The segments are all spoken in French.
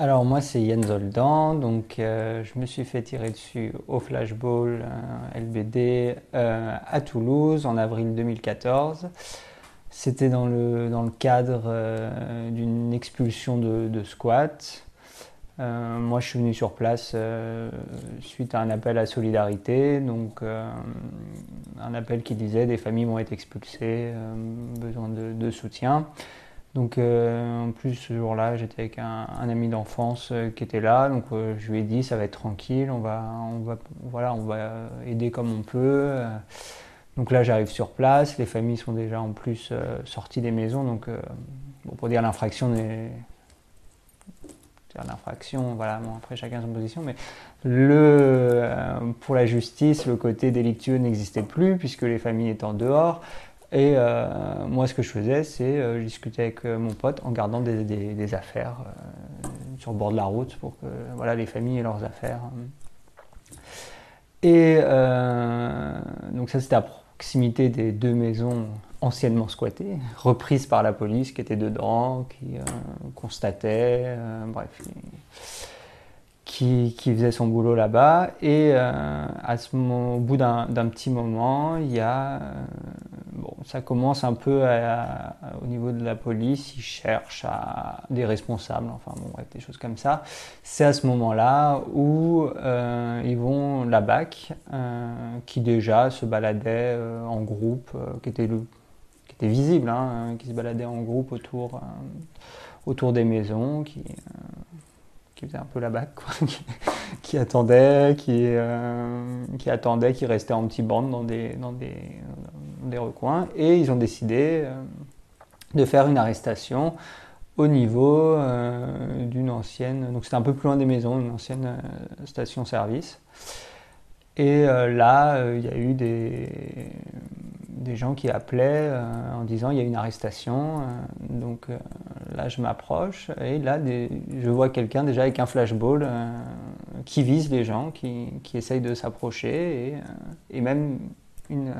Alors moi c'est Yann Zoldan, donc euh, je me suis fait tirer dessus au flashball euh, LBD euh, à Toulouse en avril 2014. C'était dans le, cadre d'une expulsion de, de squat. moi je suis venu sur place suite à un appel à solidarité, donc un appel qui disait des familles vont être expulsées, besoin de soutien. Donc euh, en plus ce jour-là, j'étais avec un, ami d'enfance euh, qui était là, donc euh, je lui ai dit ça va être tranquille, on va, on va, voilà, on va aider comme on peut. Donc là j'arrive sur place, les familles sont déjà en plus sorties des maisons, donc pour dire l'infraction l'infraction, voilà, après chacun son position, mais le, pour la justice, le côté délictueux n'existait plus puisque les familles étaient en dehors. Et euh, moi, ce que je faisais, c'est euh, discutais avec euh, mon pote en gardant des, affaires sur le bord de la route pour que voilà, les familles aient leurs affaires. Et donc ça, c'était à proximité des deux maisons anciennement squattées, reprises par la police qui était dedans, qui constatait, bref qui, faisait son boulot là-bas. Et euh, à ce au bout d'un petit moment, il y a, euh, bon, ça commence un peu au niveau de la police, ils cherchent des responsables, enfin bon, des choses comme ça. C'est à ce moment-là où euh, ils vont la BAC, qui déjà se baladait en groupe, qui était le visible, hein, qui se baladait en groupe autour, autour des maisons, qui, qui faisait un peu la bac, qui, attendait, qui, euh, attendait, qui restait en petite bande dans des, dans des, des recoins. Et ils ont décidé euh, de faire une arrestation au niveau euh, d'une ancienne, donc c'était un peu plus loin des maisons, une ancienne station-service. Et là, il y a eu des, des gens qui appelaient en disant il y a une arrestation. donc là, je m'approche et là, je vois quelqu'un déjà avec un flashball euh, qui vise les gens, qui, qui de s'approcher et, euh, même une, euh,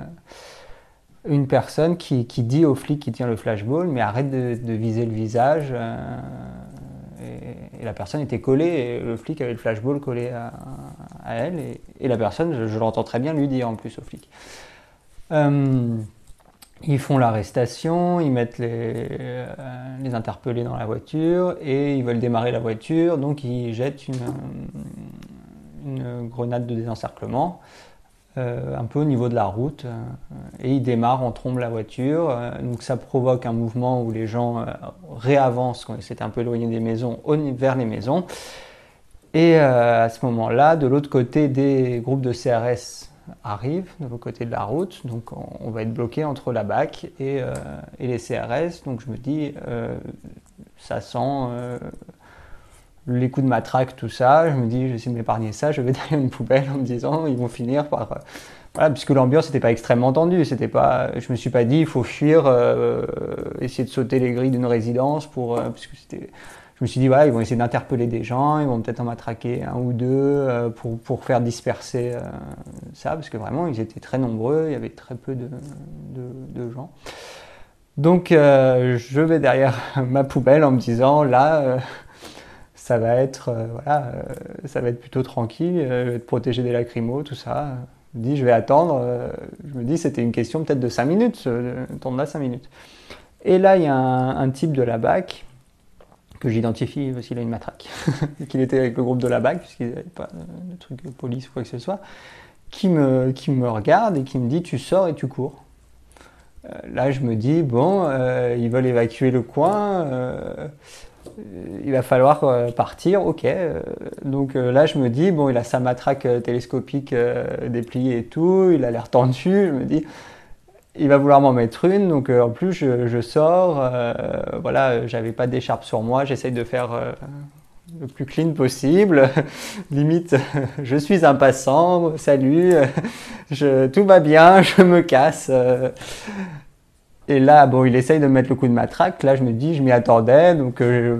une personne qui, qui, dit au flic qui tient le flashball mais arrête de, viser le visage. et, la personne était collée et le flic avait le flashball collé à, elle et, la personne, je, l'entends très bien lui dire en plus au flic. Ils font l'arrestation, ils mettent les, euh, les, interpellés dans la voiture et ils veulent démarrer la voiture, donc ils jettent une, une grenade de désencerclement euh, un peu au niveau de la route euh, et ils démarrent en trombe la voiture. donc ça provoque un mouvement où les gens réavancent, quand ils s'étaient un peu éloignés des maisons, vers les maisons. Et à ce moment-là, de l'autre côté des groupes de CRS arrive de l'autre côté de la route. Donc on, va être bloqué entre la BAC et, euh, les CRS. Donc je me dis, euh, ça sent euh, les coups de matraque, tout ça. Je me dis, j'essaie de m'épargner ça. Je vais derrière une poubelle en me disant, ils vont finir par... voilà, puisque l'ambiance n'était pas extrêmement tendue. C'était pas, je me suis pas dit, il faut fuir, essayer de sauter les grilles d'une résidence pour... c'était je me suis dit, ils vont essayer d'interpeller des gens, ils vont peut-être en matraquer un ou deux euh, pour, faire disperser euh, ça, parce que vraiment, ils étaient très nombreux, il y avait très peu de, gens. Donc, euh, je vais derrière ma poubelle en me disant, là, ça va être, voilà, ça va être plutôt tranquille, je vais être protégé des lacrymos, tout ça. Je me dis, je vais attendre. je me dis, c'était une question peut-être de 5 minutes, tourne là 5 minutes. Et là, il y a un type de la BAC que j'identifie parce qu'il a une matraque, qu'il était avec le groupe de la BAC, puisqu'il n'avait pas de, truc de police ou quoi que ce soit, qui me, qui me regarde et qui me dit Tu sors et tu cours. Euh, là, je me dis Bon, euh, ils veulent évacuer le coin, euh, il va falloir partir, ok. donc là, je me dis Bon, il a sa matraque télescopique dépliée et tout, il a l'air tendu, je me dis il va vouloir m'en mettre une, donc euh, en plus je, sors, euh, voilà, j'avais pas d'écharpe sur moi, j'essaye de faire euh, le plus clean possible, limite je suis un passant, salut, tout va bien, je me casse. et là, bon, il essaye de mettre le coup de matraque, là je me dis, je m'y attendais, donc je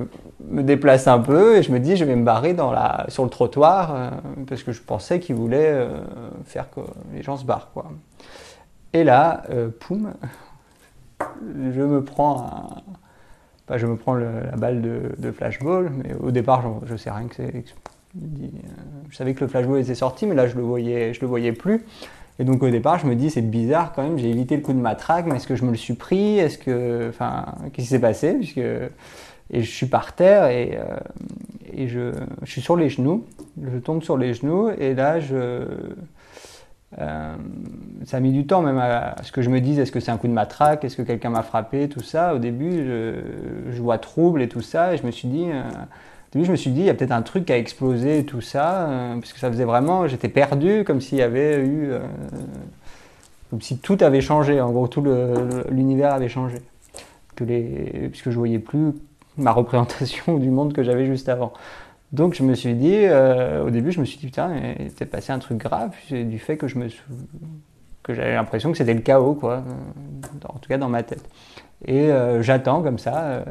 me déplace un peu et je me dis, je vais me barrer dans la, sur le trottoir, parce que je pensais qu'il voulait faire que les gens se barrent, quoi. Et là, euh, poum, je me prends je me prends la balle de, flashball, mais au départ, je, ne sais rien que c'est. Je savais que le flashball était sorti, mais là, je le voyais, je le voyais plus. Et donc au départ, je me dis c'est bizarre quand même, j'ai évité le coup de matraque, mais est-ce que je me le suis pris? Est-ce que, enfin, qu'est-ce qui s'est passé? Puisque et je suis par terre et, euh, je, je, suis sur les genoux. Je tombe sur les genoux et là, je, euh, ça a mis du temps même à, ce que je me dise est-ce que c'est un coup de matraque, est-ce que quelqu'un m'a frappé, tout ça. Au début, je, vois trouble et tout ça, et je me suis dit, euh, au début, je me suis dit, il y a peut-être un truc qui a explosé, tout ça, euh, parce que ça faisait vraiment, j'étais perdu, comme s'il y avait eu, comme si tout avait changé. En gros, tout l'univers avait changé, que les, puisque je voyais plus ma représentation du monde que j'avais juste avant. Donc je me suis dit, euh, au début, je me suis dit, putain, il s'est passé un truc grave du fait que je me que j'avais l'impression que c'était le chaos, quoi, en tout cas dans ma tête. Et euh, j'attends comme ça, euh,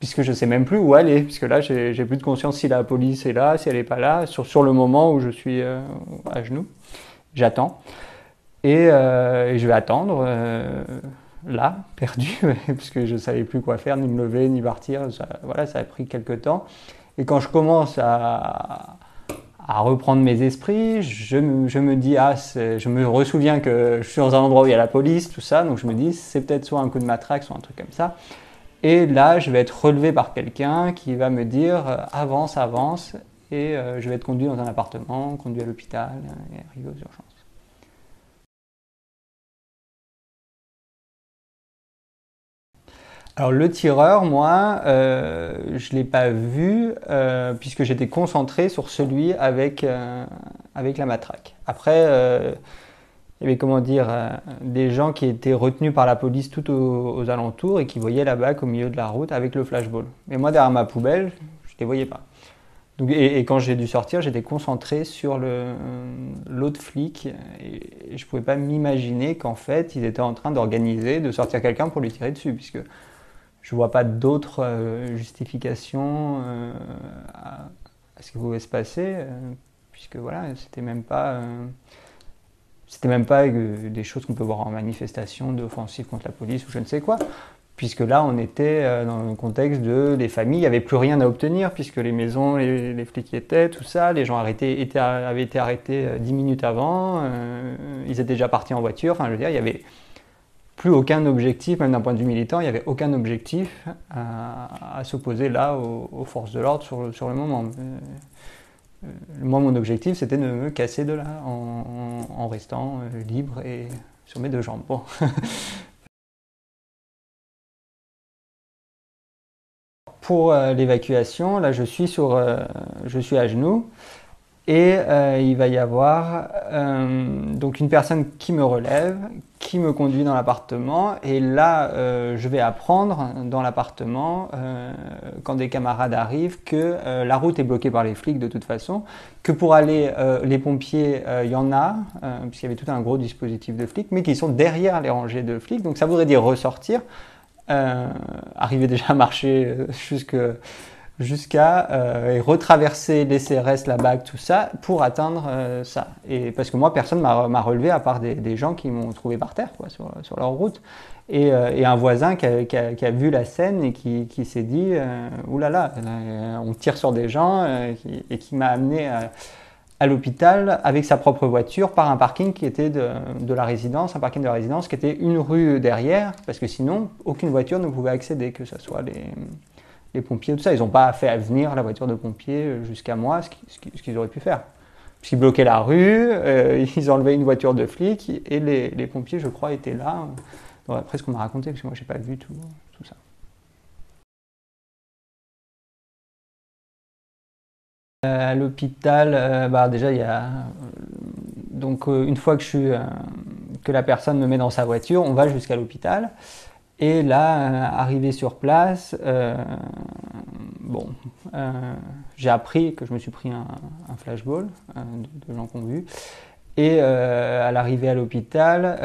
puisque je sais même plus où aller, puisque là, j'ai plus de conscience si la police est là, si elle n'est pas là, sur, sur le moment où je suis à genoux. J'attends. Et, je vais attendre là, perdu, puisque je ne savais plus quoi faire, ni me lever, ni partir. Voilà, ça a pris quelques temps. Et quand je commence à, reprendre mes esprits, je me, dis, ah, je me ressouviens que je suis dans un endroit où il y a la police, tout ça, donc je me dis, c'est peut-être soit un coup de matraque, soit un truc comme ça. Et là, je vais être relevé par quelqu'un qui va me dire, euh, avance, avance, et euh, je vais être conduit dans un appartement, conduit à l'hôpital, et arrivé aux urgences. Alors le tireur, moi, euh, je ne l'ai pas vu euh, puisque j'étais concentré sur celui avec, euh, avec la matraque. Après, il y avait comment dire, des gens qui étaient retenus par la police tout aux, alentours et qui voyaient la bague au milieu de la route avec le flashball. Mais moi, derrière ma poubelle, je ne les voyais pas. Et, quand j'ai dû sortir, j'étais concentré sur l'autre flic et je ne pouvais pas m'imaginer qu'en fait, ils étaient en train d'organiser, de sortir quelqu'un pour lui tirer dessus. puisque je vois pas d'autres euh, justifications euh, à, ce qui pouvait se passer, euh, puisque voilà, c'était même pas, c'était même pas des choses qu'on peut voir en manifestation d'offensive contre la police ou je ne sais quoi, puisque là on était dans le contexte de les familles, il n'y avait plus rien à obtenir, puisque les maisons, les, flics y étaient, tout ça, les gens arrêtés, étaient, avaient été arrêtés dix minutes avant, ils étaient déjà partis en voiture, enfin je veux dire, il y avait plus aucun objectif, même d'un point de vue militant, il n'y avait aucun objectif à, s'opposer là aux, forces de l'ordre sur, sur, le moment. Euh, moi, mon objectif, c'était de me casser de là en, restant euh, libre et sur mes deux jambes. Pour euh, l'évacuation, là, je suis, sur, je suis à genoux. Et il va y avoir donc une personne qui me relève, qui me conduit dans l'appartement. Et là, euh, je vais apprendre dans l'appartement, euh, quand des camarades arrivent, que euh, la route est bloquée par les flics de toute façon, que pour aller les pompiers, il y en a, puisqu'il y avait tout un gros dispositif de flics, mais qui sont derrière les rangées de flics. Donc ça voudrait dire ressortir, arriver déjà à marcher jusque jusqu'à euh, retraverser les CRS, la bague, tout ça, pour atteindre euh, ça. Et parce que moi, personne m'a relevé à part des, gens qui m'ont trouvé par terre, sur, sur leur route. Et, euh, et un voisin qui a, vu la scène et qui, s'est dit, oulala, on tire sur des gens, et qui m'a amené à, à l'hôpital avec sa propre voiture par un parking qui était de, de, la résidence, un parking de la résidence qui était une rue derrière, parce que sinon, aucune voiture ne pouvait accéder, que ce soit les les pompiers, tout ça. Ils n'ont pas fait venir la voiture de pompiers jusqu'à moi, ce qu'ils auraient pu faire. Puisqu'ils bloquaient la rue, euh, ils enlevaient une voiture de flic et les, pompiers, je crois, étaient là. après ce qu'on m'a raconté, parce que moi, je n'ai pas vu tout, ça. Euh, à l'hôpital, euh, bah, déjà, il y a. Donc, une fois que, je suis, que la personne me met dans sa voiture, on va jusqu'à l'hôpital. Et là, euh, arrivé sur place, euh, bon, euh, j'ai appris que je me suis pris un, flashball de, gens qu'on vu. Et à l'arrivée à l'hôpital,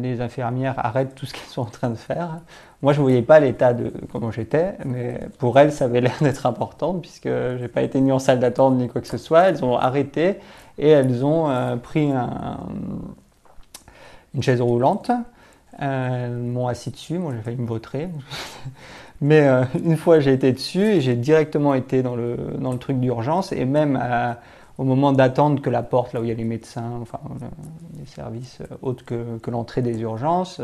les infirmières arrêtent tout ce qu'elles sont en train de faire. Moi, je ne voyais pas l'état de comment j'étais, mais pour elles, ça avait l'air d'être important puisque je n'ai pas été ni en salle d'attente ni quoi que ce soit. Elles ont arrêté et elles ont pris une chaise roulante m'ont assis dessus. Moi, j'ai failli me vautrer. Mais une fois, j'ai été dessus et j'ai directement été dans le, dans le truc d'urgence. Et même au moment d'attendre que la porte, là où il y a les médecins, enfin les services autres que, que l'entrée des urgences,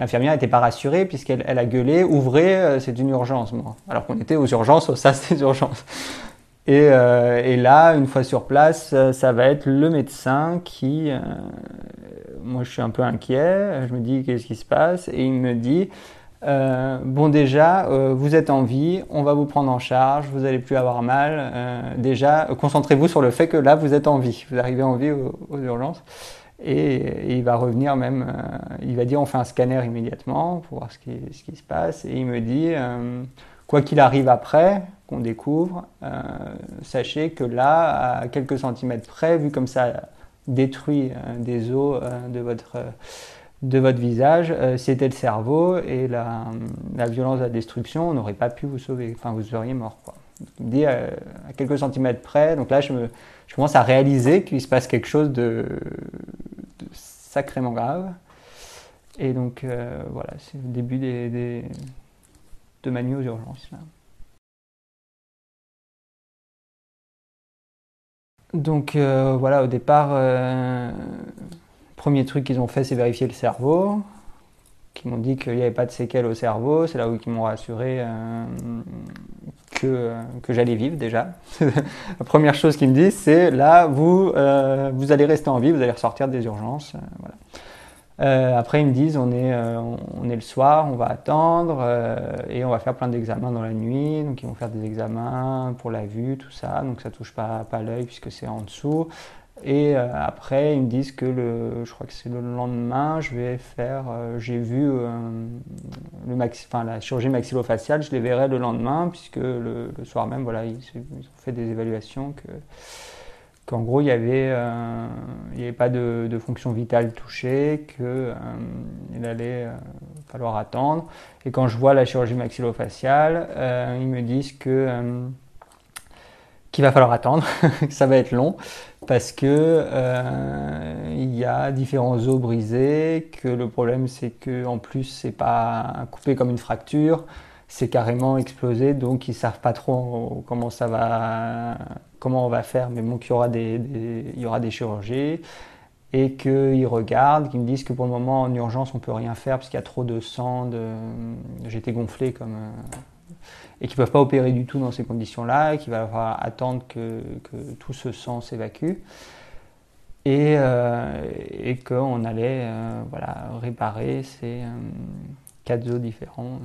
l'infirmière n'était pas rassurée puisqu'elle elle a gueulé Ouvrez, c'est une urgence. Moi. Alors qu'on était aux urgences, au sas des urgences. Et, euh, et, là, une fois sur place, euh, ça va être le médecin qui. Euh, moi, je suis un peu inquiet. Je me dis qu'est-ce qui se passe? Et il me dit euh, Bon, déjà, euh, vous êtes en vie, on va vous prendre en charge, vous n'allez plus avoir mal. déjà, concentrez-vous sur le fait que là, vous êtes en vie. Vous arrivez en vie aux, urgences. Et, il va revenir même. il va dire On fait un scanner immédiatement pour voir ce qui, se passe. Et il me dit Quoi qu'il arrive après, qu'on découvre, euh, sachez que là, à quelques centimètres près, vu comme ça détruit euh, des os euh, de, votre, de votre visage, c'était le cerveau et la, violence de la destruction, on n'aurait pas pu vous sauver, enfin vous seriez mort. Quoi. Me dit à quelques centimètres près, donc là je, me, je commence à réaliser qu'il se passe quelque chose de, sacrément grave. Et donc voilà, c'est le début des de ma nuit aux urgences. Donc euh, voilà, au départ, euh, premier truc qu'ils ont fait, c'est vérifier le cerveau. Qui m'ont dit qu'il n'y avait pas de séquelles au cerveau. C'est là où ils m'ont rassuré euh, que, j'allais vivre déjà. La première chose qu'ils me disent, c'est là, vous, vous allez rester en vie, vous allez ressortir des urgences. voilà. Euh, après, ils me disent on est, euh, on est le soir, on va attendre euh, et on va faire plein d'examens dans la nuit. Donc, ils vont faire des examens pour la vue, tout ça. Donc, ça touche pas, pas l'œil puisque c'est en dessous. Et après, ils me disent que le, je crois que c'est le lendemain, je vais faire, j'ai vu le maxi, enfin, la chirurgie maxillofaciale, je les verrai le lendemain puisque le, le soir même, voilà, ils, ils, ont fait des évaluations que qu'en gros il n'y avait, euh, avait pas de, fonction vitale touchée, qu'il euh, allait euh, falloir attendre. Et quand je vois la chirurgie maxillofaciale, ils me disent que qu'il va falloir attendre, que ça va être long, parce que il y a différents os brisés, que le problème c'est que en plus c'est pas coupé comme une fracture, c'est carrément explosé, donc ils savent pas trop comment ça va comment on va faire, mais bon, qu'il y aura des, il y aura des chirurgies et qu'ils regardent, qu'ils me disent que pour le moment en urgence on peut rien faire parce qu'il y a trop de sang, j'étais gonflé comme euh, et qu'ils peuvent pas opérer du tout dans ces conditions-là, et qu'il va falloir attendre que, tout ce sang s'évacue et, euh, et qu'on allait euh, voilà, réparer ces quatre os différents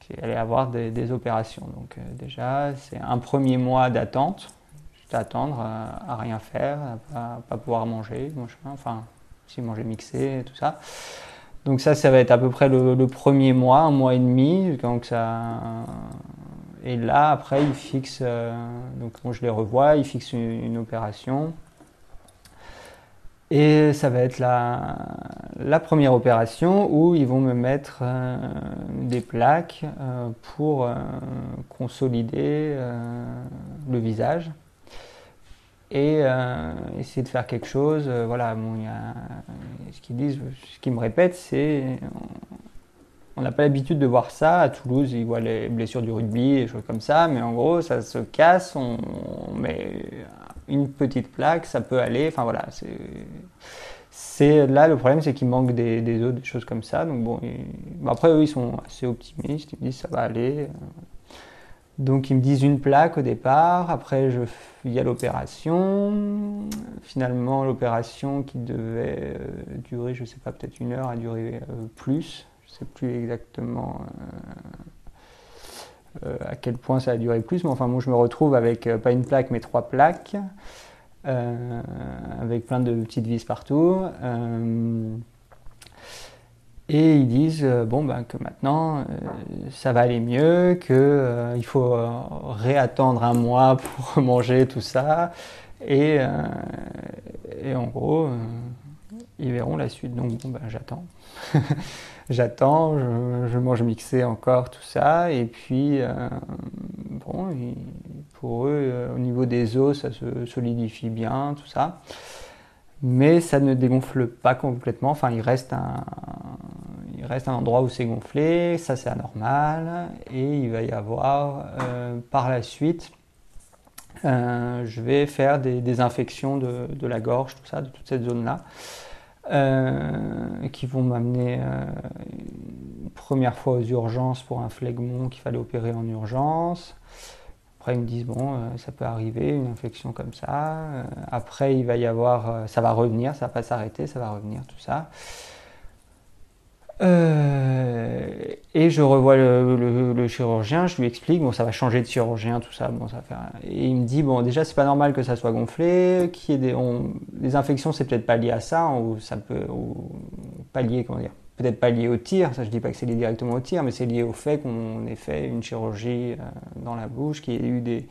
qui allaient avoir des, des opérations. Donc déjà c'est un premier mois d'attente attendre à, rien faire, à pas, pouvoir manger, enfin, si manger mixé, tout ça. Donc ça, ça va être à peu près le, premier mois, un mois et demi. Donc ça, et là, après, il fixe, euh, donc je les revois, il fixe une, opération. Et ça va être la, première opération où ils vont me mettre euh, des plaques euh, pour consolider le visage et euh, essayer de faire quelque chose. Euh, voilà, a, ce qu'ils disent, ce qu'ils me répètent, c'est on n'a pas l'habitude de voir ça. À Toulouse, ils voient les blessures du rugby, des choses comme ça, mais en gros, ça se casse, on, met une petite plaque, ça peut aller. Enfin voilà, c'est là le problème, c'est qu'il manque des, des des choses comme ça. Donc bon, après eux, ils sont assez optimistes, ils disent ça va aller. Donc ils me disent une plaque au départ, après il y a l'opération. Finalement l'opération qui devait euh, durer, je ne sais pas, peut-être une heure, a duré euh, plus. Je ne sais plus exactement euh, à quel point ça a duré plus, mais enfin moi je me retrouve avec pas une plaque mais trois plaques, avec plein de petites vis partout. Et ils disent euh, bon, ben, que maintenant euh, ça va aller mieux, qu'il euh, faut réattendre un mois pour manger tout ça. Et, et en gros, ils verront la suite. Donc bon, ben, j'attends. j'attends, je, je, mange mixé encore, tout ça. Et puis, bon, pour eux, au niveau des os, ça se solidifie bien, tout ça. Mais ça ne dégonfle pas complètement. Enfin, il reste un, il reste un endroit où c'est gonflé, ça c'est anormal, et il va y avoir euh, par la suite, euh, je vais faire des, infections de, la gorge, tout ça, de toute cette zone-là, euh, qui vont m'amener une première fois aux urgences pour un phlegmon qu'il fallait opérer en urgence. Après, ils me disent, bon, ça peut arriver, une infection comme ça. après, il va y avoir, ça va revenir, ça va pas s'arrêter, ça va revenir, tout ça. Euh, et je revois le, chirurgien, je lui explique, bon, ça va changer de chirurgien, tout ça, bon, ça. Et il me dit, bon, déjà, c'est pas normal que ça soit gonflé, qu'il y ait des, les infections, c'est peut-être pas lié à ça, ou ça peut, ou pas lié, comment dire, peut-être pas lié au tir, ça je dis pas que c'est lié directement au tir, mais c'est lié au fait qu'on ait fait une chirurgie euh, dans la bouche, qu'il y ait eu des,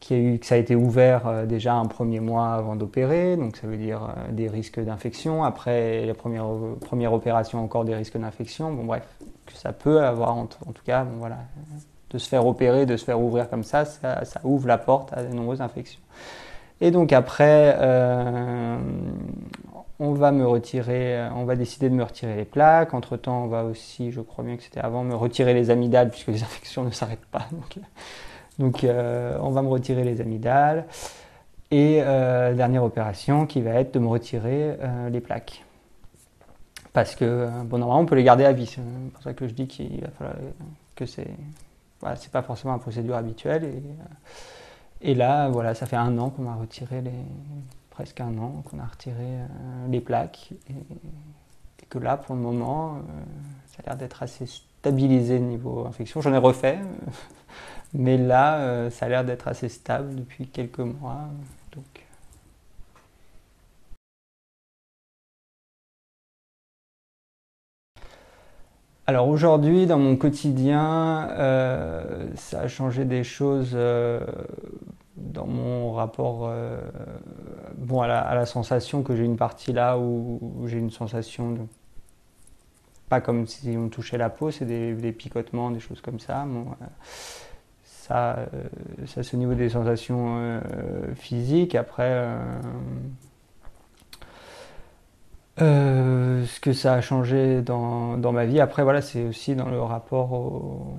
qui a eu, que ça a été ouvert euh, déjà un premier mois avant d'opérer, donc ça veut dire euh, des risques d'infection. Après la première, première opération, encore des risques d'infection. Bon, bref, que ça peut avoir, en, tout cas, bon, voilà, de se faire opérer, de se faire ouvrir comme ça, ça, ouvre la porte à de nombreuses infections. Et donc après, on va me retirer, on va décider de me retirer les plaques. Entre temps, on va aussi, je crois bien que c'était avant, me retirer les amygdales puisque les infections ne s'arrêtent pas. Donc, donc euh, on va me retirer les amygdales. Et euh, dernière opération qui va être de me retirer euh, les plaques. Parce que, bon, normalement, on peut les garder à vie. C'est pour ça que je dis qu'il va falloir que c'est. Voilà, c'est pas forcément une procédure habituelle. Et, et là, voilà, ça fait un an qu'on m'a retiré les. Presque un an qu'on a retiré les plaques. Et, que là, pour le moment, ça a l'air d'être assez stabilisé niveau infection. J'en ai refait. Mais là, euh, ça a l'air d'être assez stable depuis quelques mois. Donc. Alors aujourd'hui, dans mon quotidien, euh, ça a changé des choses euh, dans mon rapport bon, à la, sensation que j'ai une partie là où, j'ai une sensation de, pas comme si on touchait la peau, c'est des, picotements, des choses comme ça. Ça, euh, ça c'est au niveau des sensations euh, physiques. Après, euh, ce que ça a changé dans, dans ma vie. Après, voilà, c'est aussi dans le rapport au.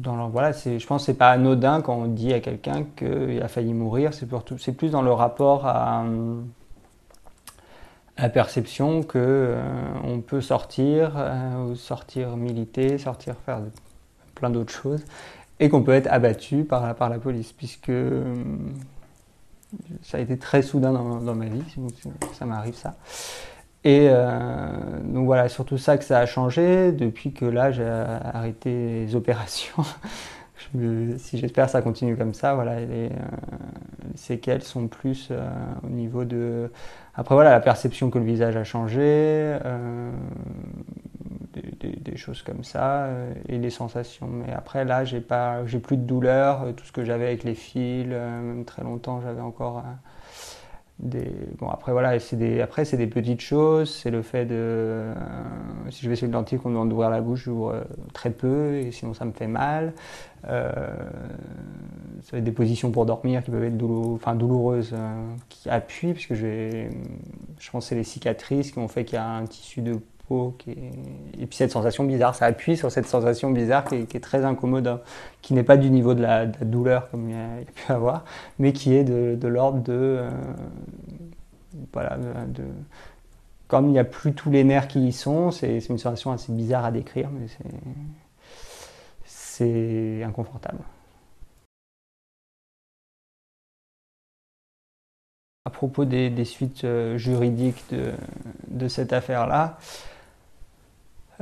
Voilà, je pense que c'est pas anodin quand on dit à quelqu'un qu'il a failli mourir. C'est, plus dans le rapport à, la perception que on peut sortir, sortir militer, sortir faire plein d'autres choses, et qu'on peut être abattu par, par la police, puisque euh, ça a été très soudain dans, ma vie, ça m'arrive ça. Et euh, donc voilà, surtout ça que ça a changé depuis que là j'ai arrêté les opérations. si j'espère ça continue comme ça, voilà, les, euh, séquelles sont plus au niveau de. Après voilà, la perception que le visage a changé, des, choses comme ça euh, et les sensations. Mais après là, j'ai pas, j'ai plus de douleur. Euh, tout ce que j'avais avec les fils, euh, même très longtemps, j'avais encore Bon après voilà, c'est des, après c'est des petites choses. C'est le fait de, si je vais chez le dentiste, on me demande d'ouvrir la bouche, j'ouvre très peu et sinon ça me fait mal. ça va être des positions pour dormir qui peuvent être enfin, douloureuses, qui appuient, puisque je pense que c'est les cicatrices qui ont fait qu'il y a un tissu de et puis cette sensation bizarre, ça appuie sur cette sensation bizarre qui est, très incommode, hein, qui n'est pas du niveau de la, douleur comme il y, a, pu avoir, mais qui est de, l'ordre de, euh, voilà, de, comme il n'y a plus tous les nerfs qui y sont, c'est une sensation assez bizarre à décrire, mais c'est inconfortable. À propos des, suites euh, juridiques de cette affaire-là,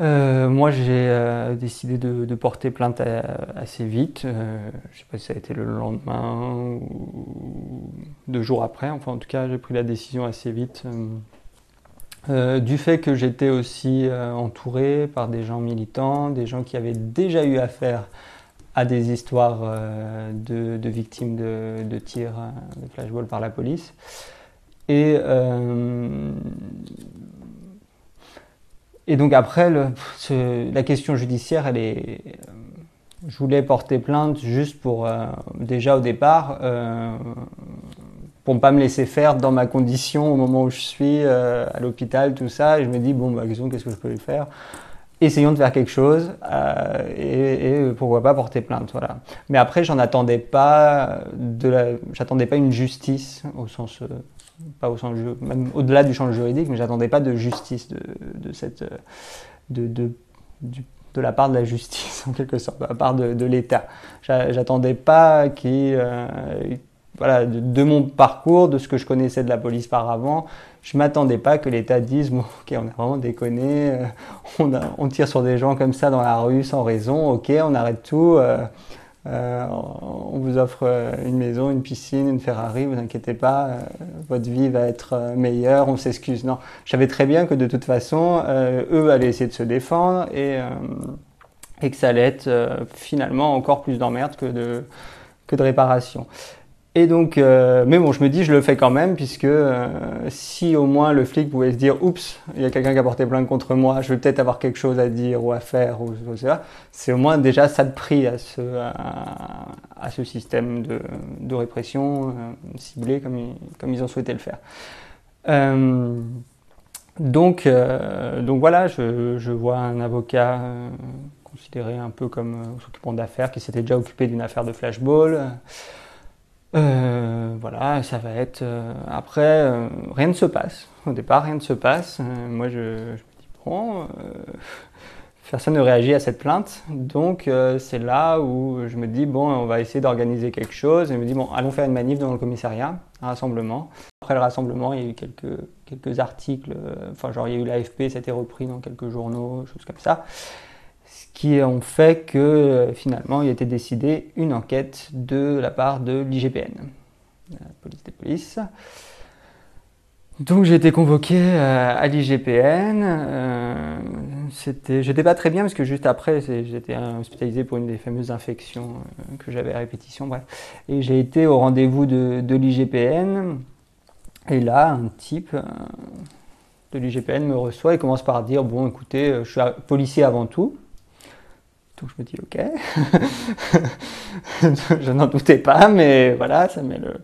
euh, moi, j'ai euh, décidé de, porter plainte euh, assez vite. je ne sais pas si ça a été le lendemain ou deux jours après. Enfin, en tout cas, j'ai pris la décision assez vite. du fait que j'étais aussi entouré par des gens militants, des gens qui avaient déjà eu affaire à des histoires de, victimes de, de tirs de flashball par la police. Et et donc après, la question judiciaire, elle est. Je voulais porter plainte juste pour, euh, déjà au départ, euh, pour ne pas me laisser faire dans ma condition au moment où je suis à l'hôpital, tout ça. Et je me dis, bon, bah, qu'est-ce que je peux faire? Essayons de faire quelque chose et, pourquoi pas porter plainte voilà mais après j'en attendais pas j'attendais pas une justice au sens pas au sens même au-delà du champ juridique mais j'attendais pas de justice de, de cette de, de, de la part de la justice, en quelque sorte, de la part de, l'État. J'attendais pas qu'il. Euh, voilà, de, mon parcours, de ce que je connaissais de la police par avant, je m'attendais pas que l'État dise ok, on a vraiment déconné, euh, on, on, tire sur des gens comme ça dans la rue sans raison, ok, on arrête tout. Euh, euh, on vous offre euh, une maison, une piscine, une Ferrari, vous inquiétez pas, euh, votre vie va être meilleure, on s'excuse. Non, je savais très bien que de toute façon, eux allaient essayer de se défendre et, et que ça allait être finalement encore plus d'emmerde que de, que de réparation. Et donc, euh, mais bon, je me dis, je le fais quand même, puisque euh, si au moins le flic pouvait se dire, oups, il y a quelqu'un qui a porté plainte contre moi, je vais peut-être avoir quelque chose à dire ou à faire, ou, ça, c'est au moins déjà ça de prix à ce, à, ce système de, de répression euh, ciblé comme, comme ils ont souhaité le faire. donc, donc voilà, je, je, vois un avocat considéré un peu comme s'occupant d'affaires, qui s'était déjà occupé d'une affaire de flashball. Euh, voilà, ça va être. Euh, après, euh, rien ne se passe. Au départ, rien ne se passe. moi, je, me dis bon, personne ne réagit à cette plainte. Donc, c'est là où je me dis bon, on va essayer d'organiser quelque chose. Et je me dis bon, allons faire une manif dans le commissariat, un rassemblement. Après le rassemblement, il y a eu quelques, quelques articles. Enfin, genre, il y a eu l'AFP, ça a été repris dans quelques journaux, choses comme ça qui ont fait que euh, finalement il a été décidé une enquête de la part de l'IGPN, la police des polices. Donc j'ai été convoqué euh, à l'IGPN. Euh, c'était, j'étais pas très bien parce que juste après j'étais hospitalisé pour une des fameuses infections que j'avais à répétition. Bref, et j'ai été au rendez-vous de, de l'IGPN. Et là, un type de l'IGPN me reçoit et commence par dire bon, écoutez, je suis policier avant tout. Donc je me dis ok, je n'en doutais pas, mais voilà, ça met le,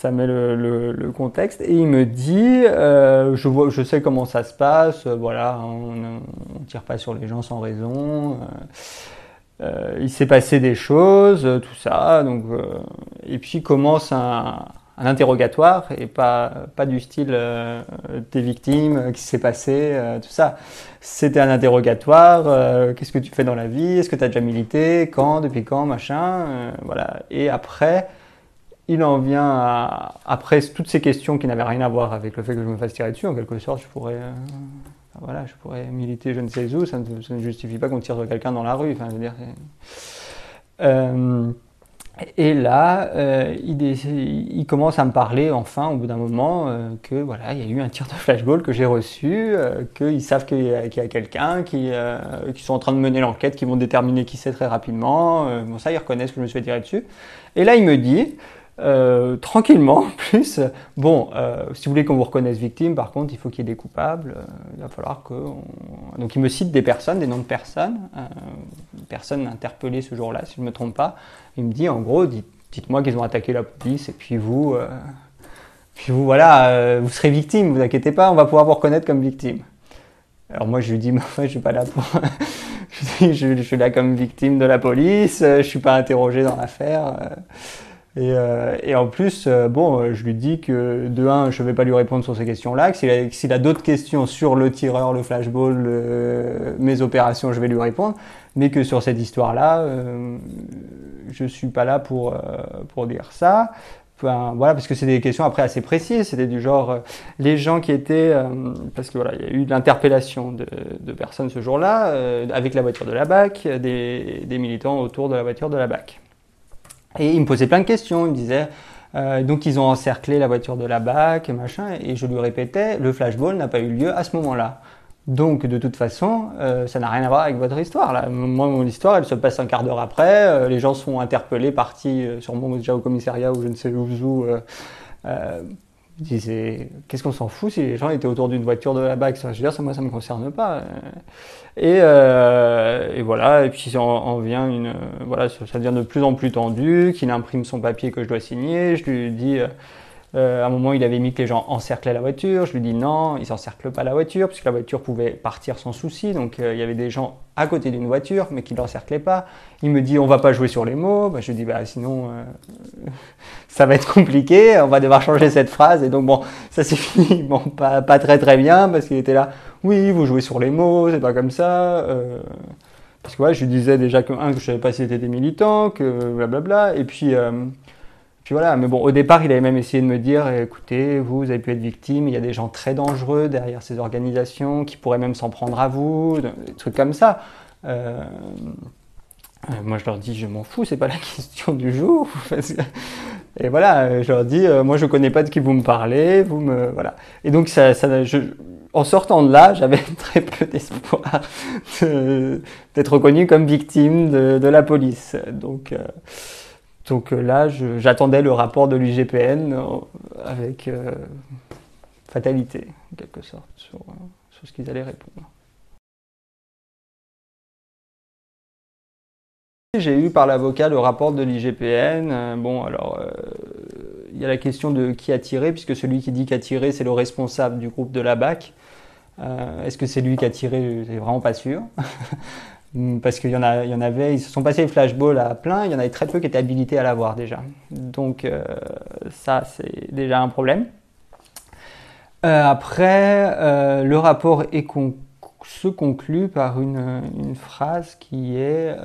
ça met le, contexte. Et il me dit, euh, je, vois, je sais comment ça se passe, voilà, on ne tire pas sur les gens sans raison. Euh, euh, il s'est passé des choses, tout ça. Donc, et puis commence un, un interrogatoire et pas, pas du style euh, tes victimes, euh, qui s'est passé, euh, tout ça. C'était un interrogatoire, euh, qu'est-ce que tu fais dans la vie, est-ce que tu as déjà milité, quand, depuis quand, machin, voilà. Et après, il en vient à, après toutes ces questions qui n'avaient rien à voir avec le fait que je me fasse tirer dessus, en quelque sorte, je pourrais, voilà, je pourrais militer je ne sais où, ça ne, ça ne justifie pas qu'on tire sur quelqu'un dans la rue, enfin, je veux dire, et là, euh, il, commence à me parler enfin, au bout d'un moment, euh, que voilà, il y a eu un tir de flashball que j'ai reçu, euh, qu'ils savent qu'il y a, quelqu'un, qui, qui sont en train de mener l'enquête, qui vont déterminer qui c'est très rapidement. bon, ça, ils reconnaissent que je me suis fait tirer dessus. Et là, il me dit, euh, tranquillement, en plus, bon, euh, si vous voulez qu'on vous reconnaisse victime, par contre, il faut qu'il y ait des coupables. Euh, il va falloir que. Donc, il me cite des personnes, des noms de personnes, personnes interpellées ce jour-là, si je ne me trompe pas. Il me dit, en gros, dites, moi qu'ils ont attaqué la police, et puis vous, puis vous, voilà, vous serez victime, vous inquiétez pas, on va pouvoir vous reconnaître comme victime. Alors, moi, je lui dis, mais je suis pas là pour. je, suis là comme victime de la police, je suis pas interrogé dans l'affaire. Et, euh, et, en plus, euh, bon, euh, je lui dis que de un, je ne vais pas lui répondre sur ces questions-là, que s'il a, a d'autres questions sur le tireur, le flashball, mes opérations, je vais lui répondre, mais que sur cette histoire-là, je ne suis pas là pour, pour dire ça. Enfin, voilà, parce que c'est des questions après assez précises. C'était du genre les gens qui étaient, parce que voilà, il y a eu l'interpellation de, de, personnes ce jour-là avec la voiture de la BAC, des, des militants autour de la voiture de la BAC. Et il me posait plein de questions. Il me disait, euh, donc ils ont encerclé la voiture de la BAC, machin, et je lui répétais, le flashball n'a pas eu lieu à ce moment-là. Donc de toute façon, euh, ça n'a rien à voir avec votre histoire. Là. Moi, mon histoire, elle se passe un quart d'heure après. Euh, les gens sont interpellés, partis sûrement déjà au commissariat ou je ne sais où. où disais, qu'est-ce qu'on s'en fout si les gens étaient autour d'une voiture de la BAC? Je veux dire, ça, moi, ça me concerne pas. Et, euh, et voilà, et puis en, vient une, voilà, ça devient de plus en plus tendu, qu'il imprime son papier que je dois signer. Je lui dis, euh, à un moment, il avait mis que les gens encerclaient la voiture. Je lui dis non, ils n'encerclent pas la voiture, puisque la voiture pouvait partir sans souci. Donc il y avait des gens à côté d'une voiture, mais qui ne l'encerclaient pas. Il me dit on va pas jouer sur les mots. Bah, je lui dis bah, sinon ça va être compliqué, on va devoir changer cette phrase. Et donc bon, ça s'est fini bon, pas, pas, très très bien, parce qu'il était là oui, vous jouez sur les mots, c'est pas comme ça. Parce que je lui disais déjà que, un, que je savais pas si c'était des militants, que blablabla. Et puis, euh, Mais bon, au départ, il avait même essayé de me dire écoutez, vous, avez pu être victime, il y a des gens très dangereux derrière ces organisations qui pourraient même s'en prendre à vous, des trucs comme ça. Euh, euh, moi, je leur dis je m'en fous, c'est pas la question du jour. Et voilà, je leur dis moi, je connais pas de qui vous me parlez, vous me. Voilà. Et donc, en sortant de là, j'avais très peu d'espoir d'être reconnu comme victime de, la police. Donc, euh, donc euh, là, j'attendais le rapport de l'UGPN euh, avec fatalité, en quelque sorte, sur, ce qu'ils allaient répondre. J'ai eu par l'avocat le rapport de l'IGPN. bon, alors, il y a la question de qui a tiré, puisque celui qui dit qu'a tiré, c'est le responsable du groupe de la BAC. Euh, est-ce que c'est lui qui a tiré? C'est vraiment pas sûr. Parce qu'il y, en avait, ils se sont passés les flashballs à plein, il y en avait très peu qui étaient habilités à l'avoir déjà. Donc euh, ça, c'est déjà un problème. Euh, après, le rapport se conclut par une, phrase qui est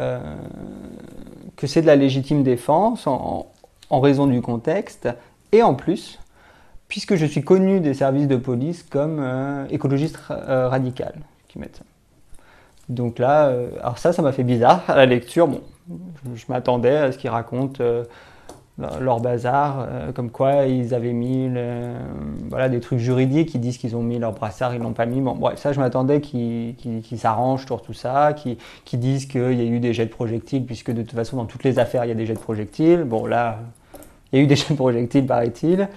que c'est de la légitime défense en, en, raison du contexte et en plus puisque je suis connu des services de police comme euh, écologiste euh, radical, qui mettent ça. Donc là, euh, alors ça, ça m'a fait bizarre à la lecture. Bon, je, m'attendais à ce qu'ils racontent leur bazar, comme quoi ils avaient mis voilà, des trucs juridiques, qui disent qu'ils ont mis leur brassard, ils l'ont pas mis. Bon, bref, ça, je m'attendais qu'ils s'arrangent sur tout ça, qu'ils disent qu'il y a eu des jets de projectiles, puisque de toute façon, dans toutes les affaires, il y a des jets de projectiles. Bon, là, il y a eu des jets de projectiles, paraît-il.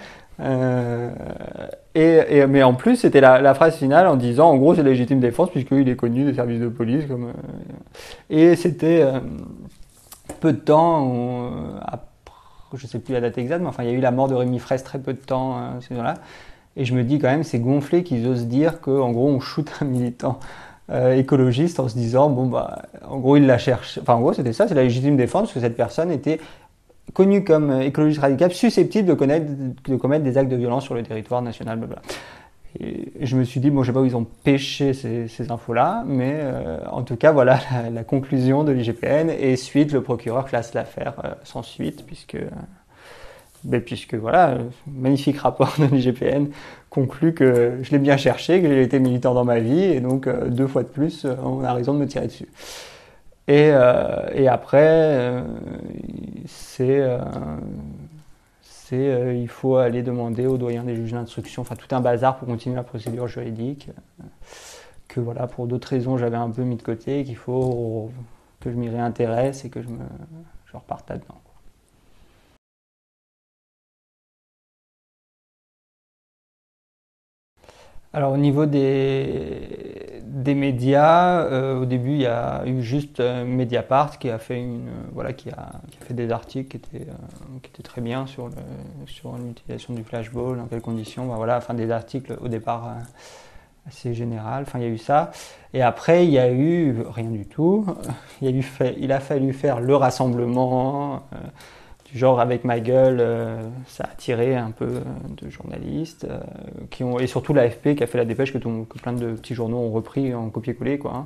Euh, mais en plus, c'était la, phrase finale en disant, en gros, c'est légitime défense puisqu'il est connu des services de police. Euh, et c'était euh, peu de temps, après, je sais plus la date exacte, mais enfin, il y a eu la mort de Rémi Fraisse très peu de temps ces là Et je me dis quand même, c'est gonflé qu'ils osent dire qu'en gros, on shoot un militant. écologiste en se disant bon bah en gros il la cherche enfin en gros c'était ça c'est la légitime défense parce que cette personne était connu comme écologiste radical, susceptible de, commettre des actes de violence sur le territoire national. Et je me suis dit, bon, je ne sais pas où ils ont pêché ces, infos-là, mais euh, en tout cas, voilà la, conclusion de l'IGPN. Et suite, le procureur classe l'affaire euh, sans suite, puisque, euh, ben, puisque voilà, magnifique rapport de l'IGPN conclut que je l'ai bien cherché, que j'ai été militant dans ma vie, et donc deux fois de plus, on a raison de me tirer dessus. Et, et après, c'est euh, euh, il faut aller demander au doyen des juges d'instruction, enfin tout un bazar pour continuer la procédure juridique, euh, que voilà, pour d'autres raisons j'avais un peu mis de côté, qu'il faut que je m'y réintéresse et que je, me, je reparte là-dedans. Alors au niveau des, des médias, euh, au début il y a eu juste euh, Mediapart qui a fait une euh, voilà qui a, qui a, fait des articles qui étaient, qui étaient très bien sur sur l'utilisation du flashball, dans quelles conditions, bah, voilà, enfin des articles au départ assez général. Enfin il y a eu ça. Et après il y a eu rien du tout. Il a fallu faire le rassemblement du genre avec ma gueule, euh, ça a attiré un peu euh, de journalistes euh, qui ont et surtout l'AFP qui a fait la dépêche que, plein de petits journaux ont repris en copier-coller quoi. Hein.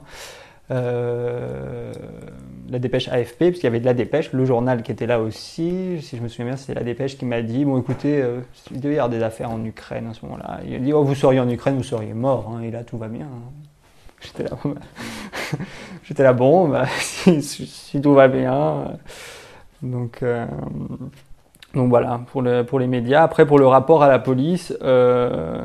la dépêche AFP, parce qu'il y avait de la dépêche, le journal qui était là aussi, si je me souviens bien, c'est la dépêche qui m'a dit, bon écoutez, il devait y avoir des affaires en Ukraine à ce moment-là. Il a dit, oh, vous seriez en Ukraine, vous seriez mort, hein, et là tout va bien. J'étais là, j'étais là, bon, bah, si, tout va bien. Donc, euh, donc voilà, pour, le, pour les médias. Après, pour le rapport à la police, euh,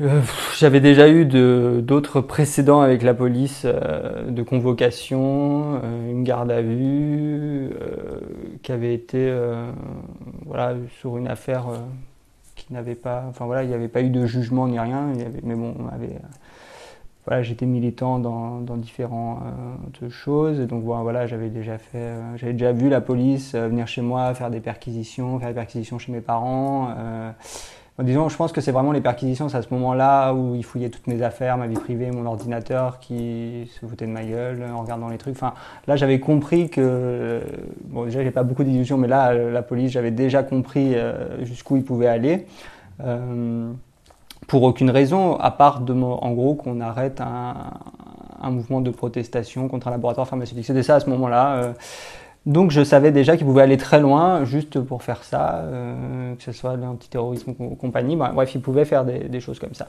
euh, j'avais déjà eu d'autres précédents avec la police de convocation, une garde à vue, qui avait été voilà, sur une affaire qui n'avait pas. Enfin voilà, il n'y avait pas eu de jugement ni rien, mais bon, on avait voilà, j'étais militant dans, dans différentes choses. donc voilà, j'avais déjà fait, j'avais déjà vu la police venir chez moi faire des perquisitions, faire des perquisitions chez mes parents disons, je pense que c'est vraiment les perquisitions, c'est à ce moment-là où ils fouillaient toutes mes affaires, ma vie privée, mon ordinateur qui se foutait de ma gueule en regardant les trucs. Enfin, là, j'avais compris que, bon, déjà, j'ai pas beaucoup d'illusions, mais là, la police, j'avais déjà compris euh, jusqu'où ils pouvaient aller. Euh, pour aucune raison, à part en gros qu'on arrête un, mouvement de protestation contre un laboratoire pharmaceutique. C'était ça à ce moment-là. Euh, donc je savais déjà qu'ils pouvaient aller très loin juste pour faire ça, euh, que ce soit l'antiterrorisme ou compagnie. Bref, ils pouvaient faire des, choses comme ça.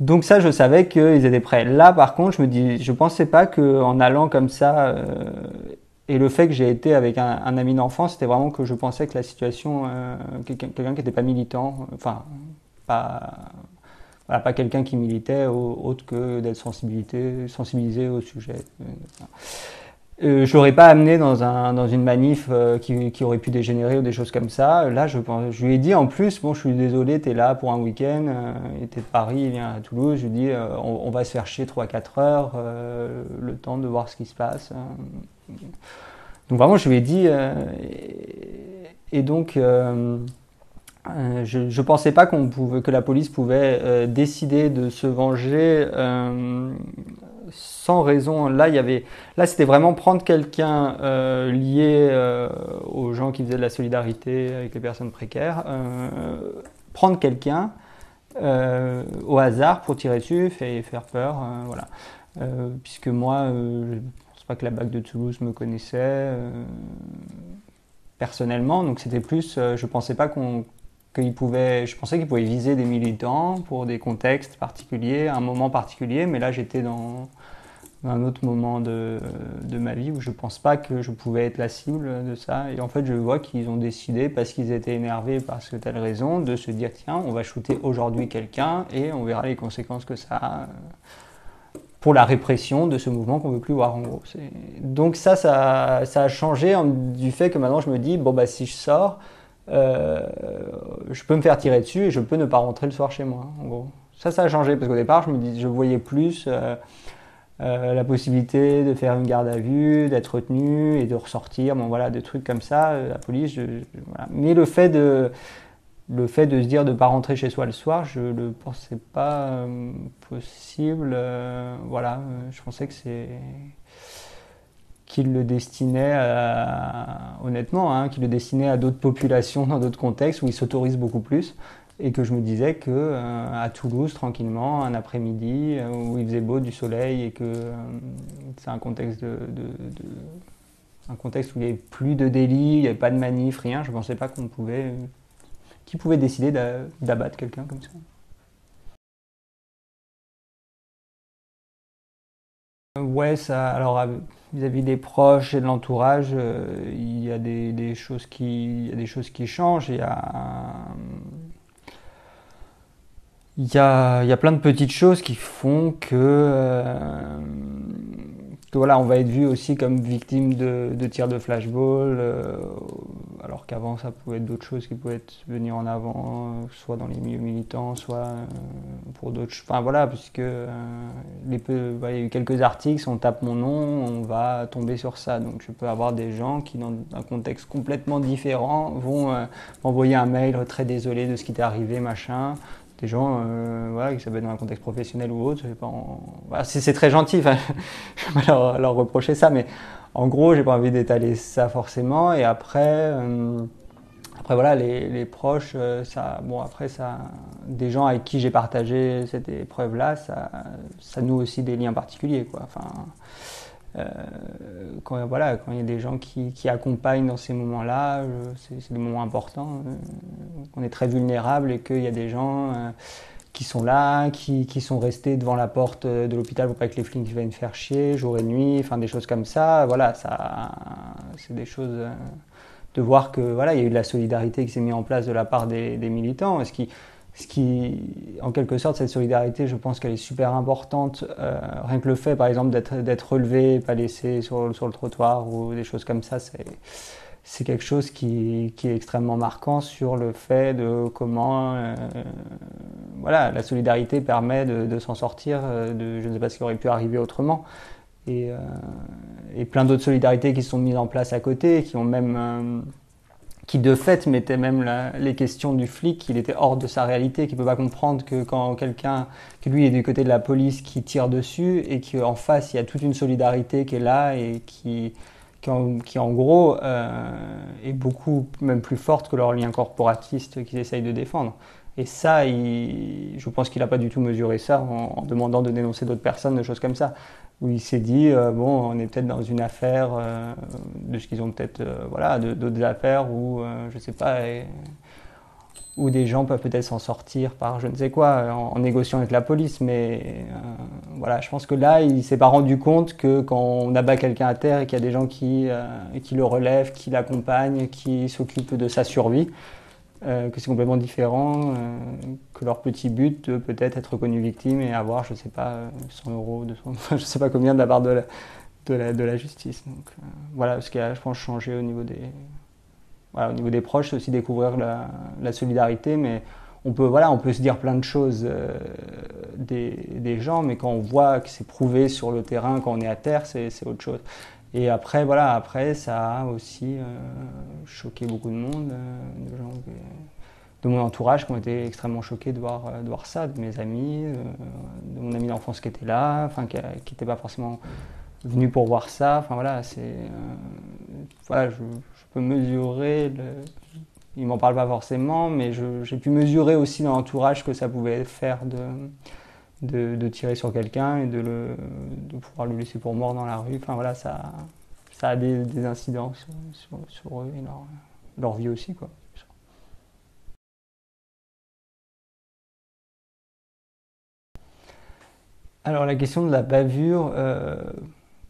Donc ça, je savais qu'ils étaient prêts. Là, par contre, je me dis, je pensais pas qu'en allant comme ça, euh, et le fait que j'ai été avec un, ami d'enfance, c'était vraiment que je pensais que la situation, quelqu'un qui n'était pas militant, enfin, pas, pas quelqu'un qui militait autre que d'être sensibilisé au sujet. Euh, je l'aurais pas amené dans, un, dans une manif euh, qui, aurait pu dégénérer ou des choses comme ça. Là, je, je lui ai dit en plus, bon, je suis désolé, tu es là pour un week-end, euh, il était de Paris, il vient à Toulouse. Je lui ai dit, euh, on, va se faire chier 3-4 heures, le temps de voir ce qui se passe. Donc vraiment, je lui ai dit, et, donc, je ne pensais pas qu'on pouvait, que la police pouvait décider de se venger sans raison. Là, il y avait, là, c'était vraiment prendre quelqu'un euh, lié euh, aux gens qui faisaient de la solidarité avec les personnes précaires, euh, prendre quelqu'un au hasard pour tirer dessus et faire peur, voilà. puisque moi, je ne pense pas que la BAC de Toulouse me connaissait personnellement, donc c'était plus, je pensais pas qu'on pouvait, je pensais qu'il pouvait viser des militants pour des contextes particuliers, un moment particulier, mais là j'étais dans un autre moment de, de, ma vie où je pense pas que je pouvais être la cible de ça. Et en fait, je vois qu'ils ont décidé, parce qu'ils étaient énervés parce que telle raison, de se dire tiens, on va shooter aujourd'hui quelqu'un et on verra les conséquences que ça a pour la répression de ce mouvement qu'on veut plus voir en gros. Donc ça, ça, ça, a changé du fait que maintenant je me dis bon bah si je sors, euh, je peux me faire tirer dessus et je peux ne pas rentrer le soir chez moi. En gros, ça, ça a changé parce qu'au départ, je me dis, je voyais plus. Euh, euh, la possibilité de faire une garde à vue, d'être retenu et de ressortir, bon voilà, des trucs comme ça, la police. Mais le fait de, le fait de se dire de ne pas rentrer chez soi le soir, je le pensais pas possible. voilà, je pensais que c'est qu'il le destinait honnêtement, hein, qu'il le destinait à d'autres populations dans d'autres contextes où il s'autorise beaucoup plus et que je me disais que euh, à Toulouse tranquillement un après-midi euh, où il faisait beau du soleil et que euh, c'est un contexte de, un contexte où il n'y avait plus de délit, il n'y avait pas de manif, rien. Je ne pensais pas qu'on pouvait qui pouvait décider d'abattre quelqu'un comme ça. Ouais, ça. Alors vis-à-vis des proches et de l'entourage, il y a des, choses qui, il y a des choses qui changent. Il y a il y a, y a, plein de petites choses qui font que, euh, voilà, on va être vu aussi comme victime de, de tirs de flashball, euh, alors qu'avant ça pouvait être d'autres choses qui pouvaient venir en avant, soit dans les milieux militants, soit euh, pour d'autres. Enfin voilà, puisque peu, il y a eu quelques articles, si on tape mon nom, on va tomber sur ça. Donc je peux avoir des gens qui, dans un contexte complètement différent, vont m'envoyer un mail très désolé de ce qui t'est arrivé, machin des gens euh, voilà, qui ça dans un contexte professionnel ou autre. c'est, très gentil, je ne vais pas leur, reprocher ça, mais en gros, j'ai pas envie d'étaler ça forcément. Et après, euh, après voilà, les, les proches, euh, ça, bon, après, ça, des gens avec qui j'ai partagé cette épreuve-là, ça, ça noue aussi des liens particuliers. Quoi. Quand, voilà, quand il y a des gens qui, accompagnent dans ces moments-là, c'est des moments importants. Euh, on est très vulnérable et qu'il y a des gens euh, qui sont là, qui, sont restés devant la porte de l'hôpital pour pas que les flics viennent faire chier jour et nuit, enfin des choses comme ça. Voilà, ça, c'est des choses de voir que voilà, il y a eu de la solidarité qui s'est mise en place de la part des, des militants. Ce ce qui, en quelque sorte, cette solidarité, je pense qu'elle est super importante. Euh, rien que le fait, par exemple, d'être relevé, pas laissé sur, le trottoir ou des choses comme ça, c'est quelque chose qui, est extrêmement marquant sur le fait de comment voilà, la solidarité permet de, s'en sortir de je ne sais pas ce qui aurait pu arriver autrement. Et, et plein d'autres solidarités qui sont mises en place à côté, qui ont même qui de fait mettait même les questions du flic, qu'il était hors de sa réalité, qu'il ne peut pas comprendre que quand quelqu'un, que lui est du côté de la police qui tire dessus et qu'en face il y a toute une solidarité qui est là et qui, qui, en, gros euh, est beaucoup même plus forte que leur lien corporatiste qu'ils essayent de défendre. Et ça, je pense qu'il n'a pas du tout mesuré ça en, demandant de dénoncer d'autres personnes, de choses comme ça. Où il s'est dit, euh, bon, on est peut-être dans une affaire euh, de ce qu'ils ont peut-être, euh, voilà, d'autres affaires où, je sais pas, où des gens peuvent peut-être s'en sortir par je ne sais quoi, en, négociant avec la police. Mais voilà, je pense que là, il s'est pas rendu compte que quand on abat quelqu'un à terre et qu'il y a des gens qui, qui le relèvent, qui l'accompagnent, qui s'occupent de sa survie, euh, que c'est complètement différent, euh, que leur petit but de peut-être être reconnu victime et avoir, je ne sais pas, 100 euros, 200, je sais pas combien de la part de la, justice. Donc euh, voilà ce qui a, je pense, changé au niveau des, au niveau des proches, c'est aussi découvrir la, solidarité, mais on peut, voilà, on peut se dire plein de choses des, gens, mais quand on voit que c'est prouvé sur le terrain, quand on est à terre, c'est autre chose. Et après, voilà, après, ça a aussi euh, choqué beaucoup de monde, euh, de gens de mon entourage qui ont été extrêmement choqués de voir, euh, de voir ça, de mes amis, de mon ami d'enfance qui était là, enfin, qui n'était pas forcément venu pour voir ça. Enfin, voilà, c'est. voilà, je, peux mesurer. Le, il m'en parle pas forcément, mais j'ai pu mesurer aussi dans l'entourage que ça pouvait faire de de, tirer sur quelqu'un et de, le, pouvoir le laisser pour mort dans la rue. Enfin voilà, ça, ça a des, des incidences sur, eux et leur, leur, vie aussi. Quoi. Alors la question de la bavure, euh,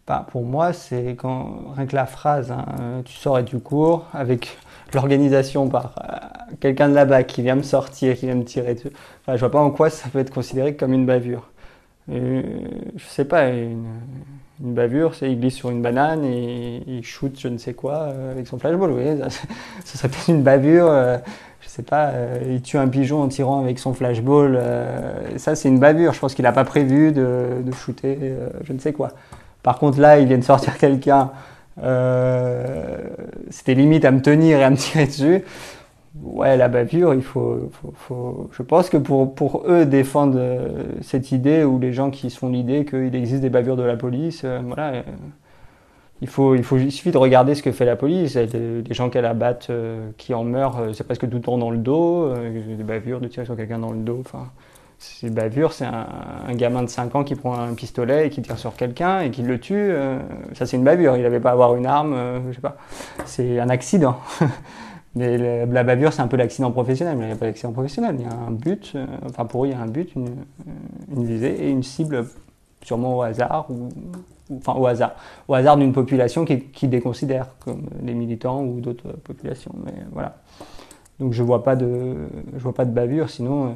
bah, pour moi, c'est quand rien que la phrase, hein, tu sors et tu cours, avec l'organisation par euh, quelqu'un de là-bas qui vient me sortir, qui vient me tirer dessus. Enfin, je vois pas en quoi ça peut être considéré comme une bavure. Euh, je sais pas, une, bavure, c'est il glisse sur une banane et il shoot je ne sais quoi euh, avec son flashball. Oui, ça, ça serait peut-être une bavure. Euh, je sais pas, il tue un pigeon en tirant avec son flashball. ça, c'est une bavure. Je pense qu'il n'a pas prévu de, de shooter je ne sais quoi. Par contre, là, il vient de sortir quelqu'un euh, c'était limite à me tenir et à me tirer dessus. Ouais, la bavure, il faut, je pense que pour, eux défendre euh, cette idée ou les gens qui se font l'idée qu'il existe des bavures de la police, euh, voilà, il faut, il suffit de regarder ce que fait la police. Les, gens qu'elle abatte, qui en meurent, c'est presque tout le temps dans le dos, des bavures, de tirer sur quelqu'un dans le dos. Enfin, c'est bavure, c'est un, gamin de 5 ans qui prend un pistolet et qui tire sur quelqu'un et qui le tue. Euh, ça, c'est une bavure. Il n'avait pas à avoir une arme, euh, je sais pas. C'est un accident. Mais la bavure, c'est un peu l'accident professionnel. Mais il n'y a pas d'accident professionnel. Il y a un but. Euh, enfin, pour eux, il y a un but, une, visée et une cible, sûrement au hasard ou, enfin au hasard, au hasard d'une population qui, qui déconsidère, comme les militants ou d'autres populations. Mais voilà. Donc je vois pas de, je vois pas de bavure. Sinon, euh,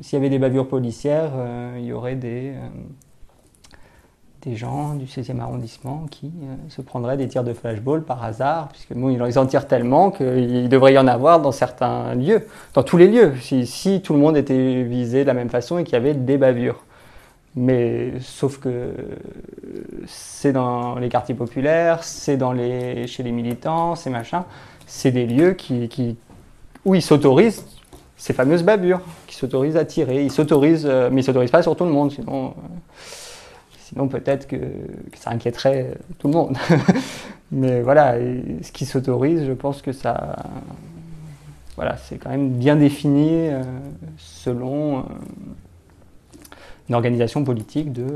s'il y avait des bavures policières, euh, il y aurait des, euh, des gens du 16e arrondissement qui se prendraient des tirs de flashball par hasard, puisque bon, ils en tirent tellement qu'il devrait y en avoir dans certains lieux, dans tous les lieux, si, si tout le monde était visé de la même façon et qu'il y avait des bavures. Mais sauf que c'est dans les quartiers populaires, c'est dans les, chez les militants, c'est machin. C'est des lieux qui, qui, où ils s'autorisent ces fameuses bavures, qui s'autorisent à tirer. Ils s'autorisent, euh, mais ils s'autorisent pas sur tout le monde, sinon, euh, sinon peut-être que, ça inquiéterait tout le monde. mais voilà, ce qui s'autorise, je pense que ça. Voilà, c'est quand même bien défini euh, selon une organisation politique de,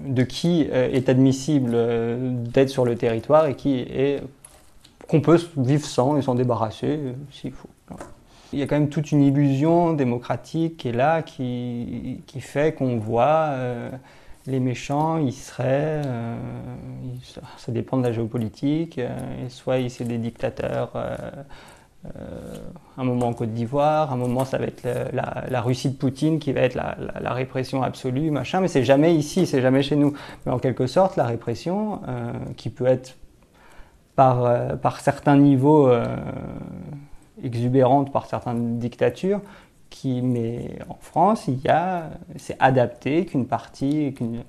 de qui est admissible d'être sur le territoire et qui est qu'on peut vivre sans et s'en débarrasser euh, s'il faut. Il y a quand même toute une illusion démocratique qui est là, qui, fait qu'on voit euh, les méchants, ils seraient, euh, ça dépend de la géopolitique, soit ils sont des dictateurs, un moment en Côte d'Ivoire, un moment ça va être la, la, Russie de Poutine qui va être la, la répression absolue, machin, mais c'est jamais ici, c'est jamais chez nous. Mais en quelque sorte, la répression, qui peut être par, par certains niveaux exubérantes, par certaines dictatures, qui, mais en France, il y a, c'est adapté qu'une partie, qu'une,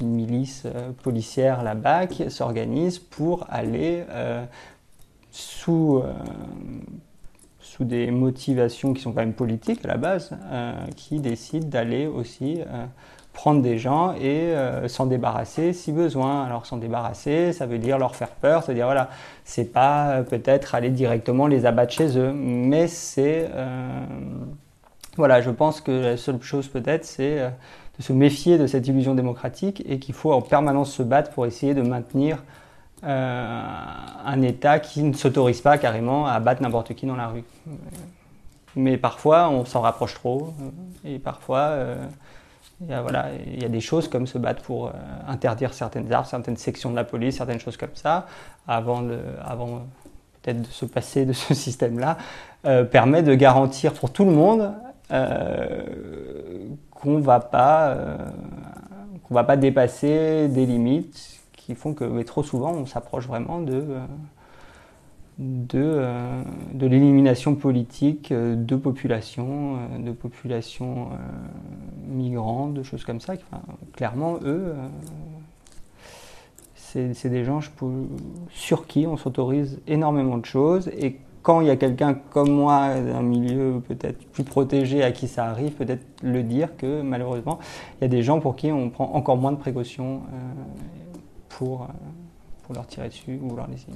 milice policière là-bas s'organise pour aller sous, sous des motivations qui sont quand même politiques à la base, qui décident d'aller aussi prendre des gens et euh, s'en débarrasser si besoin. Alors s'en débarrasser, ça veut dire leur faire peur, c'est-à-dire voilà, c'est pas euh, peut-être aller directement les abattre chez eux, mais c'est euh, voilà, je pense que la seule chose peut-être c'est de se méfier de cette illusion démocratique et qu'il faut en permanence se battre pour essayer de maintenir un État qui ne s'autorise pas carrément à battre n'importe qui dans la rue. Mais parfois on s'en rapproche trop et parfois il y, a, voilà, il y a des choses comme se battre pour euh, interdire certaines armes, certaines sections de la police, certaines choses comme ça, avant, avant peut-être de se passer de ce système-là, euh, permet de garantir pour tout le monde euh, qu'on ne va pas va pas dépasser des limites qui font que mais trop souvent on s'approche vraiment de de, euh, de l'élimination politique euh, de populations, euh, de populations migrantes, de choses comme ça. clairement, eux, c'est des gens sur qui on s'autorise énormément de choses. Et quand il y a quelqu'un comme moi, d'un milieu peut-être plus protégé, à qui ça arrive, peut-être le dire que malheureusement, il y a des gens pour qui on prend encore moins de précautions pour, leur tirer dessus ou leur laisser.